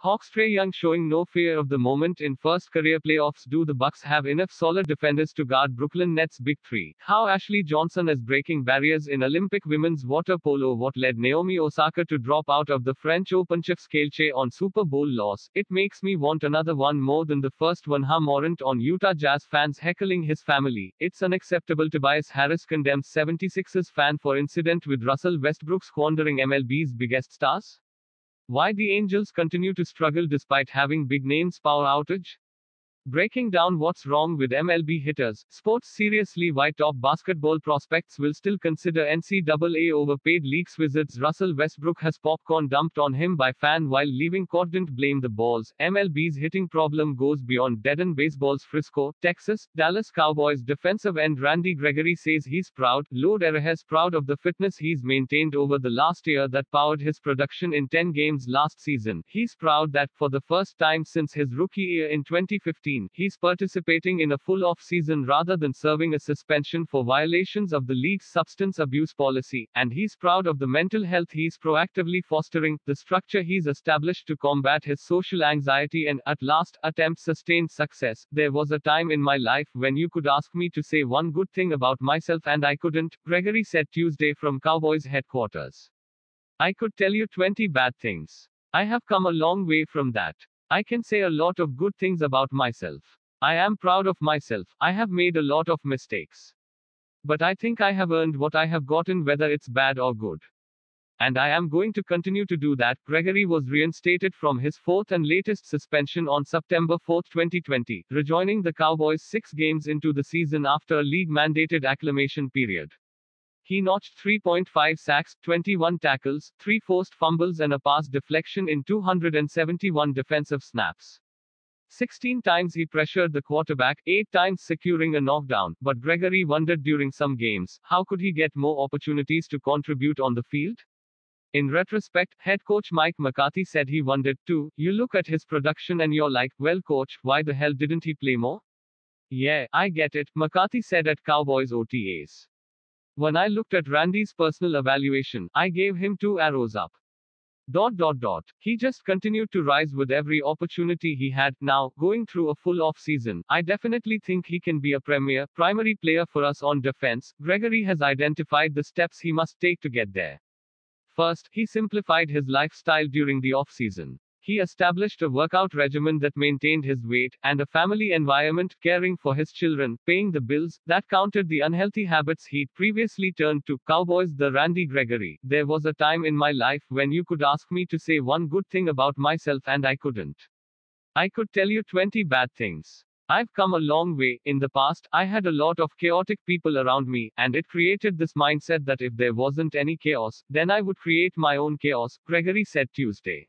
Hawks Trae Young showing no fear of the moment in first career playoffs. Do the Bucks have enough solid defenders to guard Brooklyn Nets big three? How Ashleigh Johnson is breaking barriers in Olympic women's water polo. What led Naomi Osaka to drop out of the French Open Kelce on Super Bowl loss? It makes me want another one more than the first one. Ja Morant on Utah Jazz fans heckling his family. It's unacceptable. Tobias Harris condemns 76ers fan for incident with Russell Westbrook squandering MLB's biggest stars. Why the Angels continue to struggle despite having big names power outage? Breaking down what's wrong with MLB hitters, sports seriously why top basketball prospects will still consider NCAA overpaid leagues wizards Russell Westbrook has popcorn dumped on him by fan while leaving court didn't blame the balls. MLB's hitting problem goes beyond dead end baseball's Frisco, Texas. Dallas Cowboys defensive end Randy Gregory says he's proud, Lord Arrowhead's proud of the fitness he's maintained over the last year that powered his production in 10 games last season. He's proud that for the first time since his rookie year in 2015, he's participating in a full off season rather than serving a suspension for violations of the league's substance abuse policy, and he's proud of the mental health he's proactively fostering, the structure he's established to combat his social anxiety, and at last, attempt sustained success. There was a time in my life when you could ask me to say one good thing about myself and I couldn't, Gregory said Tuesday from Cowboys headquarters. I could tell you 20 bad things. I have come a long way from that. I can say a lot of good things about myself. I am proud of myself. I have made a lot of mistakes. But I think I have earned what I have gotten, whether it's bad or good. And I am going to continue to do that. Gregory was reinstated from his fourth and latest suspension on September 4, 2020, rejoining the Cowboys six games into the season after a league mandated acclimation period. He notched 3.5 sacks, 21 tackles, 3 forced fumbles, and a pass deflection in 271 defensive snaps. 16 times he pressured the quarterback, 8 times securing a knockdown, but Gregory wondered during some games, how could he get more opportunities to contribute on the field? In retrospect, head coach Mike McCarthy said he wondered too. You look at his production and you're like, well, coach, why the hell didn't he play more? Yeah, I get it, McCarthy said at Cowboys OTAs. When I looked at Randy's personal evaluation, I gave him two arrows up. Dot dot dot. He just continued to rise with every opportunity he had. Now, going through a full off season, I definitely think he can be a premier, primary player for us on defense. Gregory has identified the steps he must take to get there. First, he simplified his lifestyle during the off season. He established a workout regimen that maintained his weight, and a family environment, caring for his children, paying the bills, that countered the unhealthy habits he'd previously turned to. Cowboys DE Randy Gregory. There was a time in my life when you could ask me to say one good thing about myself and I couldn't. I could tell you 20 bad things. I've come a long way. In the past, I had a lot of chaotic people around me, and it created this mindset that if there wasn't any chaos, then I would create my own chaos, Gregory said Tuesday.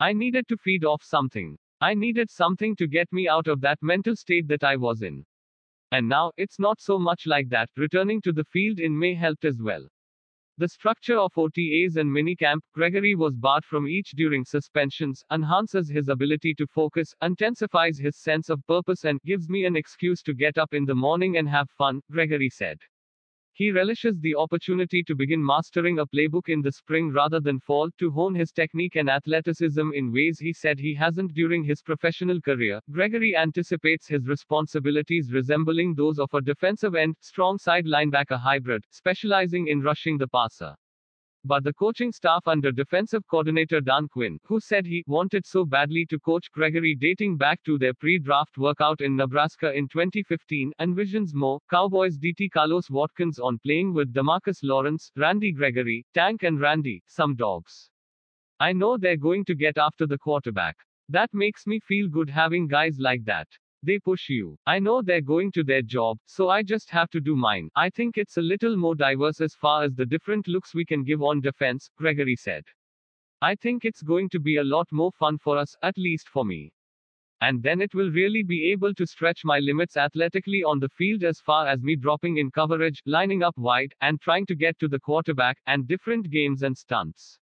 I needed to feed off something. I needed something to get me out of that mental state that I was in. And now, it's not so much like that. Returning to the field in May helped as well. The structure of OTAs and minicamp, Gregory was barred from each during suspensions, enhances his ability to focus, intensifies his sense of purpose, and gives me an excuse to get up in the morning and have fun, Gregory said. He relishes the opportunity to begin mastering a playbook in the spring rather than fall, to hone his technique and athleticism in ways he said he hasn't during his professional career. Gregory anticipates his responsibilities resembling those of a defensive end, strong side linebacker hybrid, specializing in rushing the passer. But the coaching staff under defensive coordinator Dan Quinn, who said he wanted so badly to coach Gregory dating back to their pre draft workout in Nebraska in 2015, envisions more Cowboys DT Carlos Watkins on playing with DeMarcus Lawrence, Randy Gregory, Tank, and Randy, some dogs. I know they're going to get after the quarterback. That makes me feel good having guys like that. They push you. I know they're going to their job, so I just have to do mine. I think it's a little more diverse as far as the different looks we can give on defense, Gregory said. I think it's going to be a lot more fun for us, at least for me. And then it will really be able to stretch my limits athletically on the field as far as me dropping in coverage, lining up wide, and trying to get to the quarterback, and different games and stunts.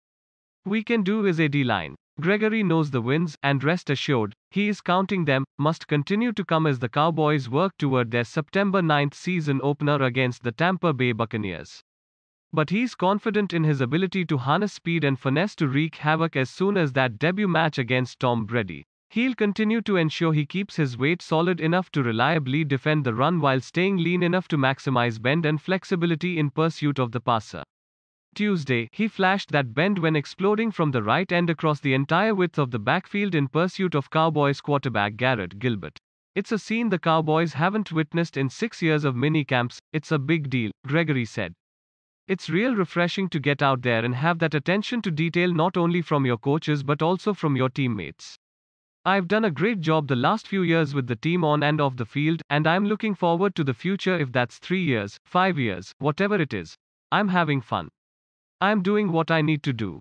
We can do is a D line. Gregory knows the wins, and rest assured, he is counting them, must continue to come as the Cowboys work toward their September 9th season opener against the Tampa Bay Buccaneers. But he's confident in his ability to harness speed and finesse to wreak havoc as soon as that debut match against Tom Brady. He'll continue to ensure he keeps his weight solid enough to reliably defend the run while staying lean enough to maximize bend and flexibility in pursuit of the passer. Tuesday, he flashed that bend when exploding from the right end across the entire width of the backfield in pursuit of Cowboys quarterback Garrett Gilbert. It's a scene the Cowboys haven't witnessed in six years of mini camps. It's a big deal, Gregory said. It's real refreshing to get out there and have that attention to detail not only from your coaches but also from your teammates. I've done a great job the last few years with the team on and off the field, and I'm looking forward to the future if that's three years, five years, whatever it is. I'm having fun. I'm doing what I need to do.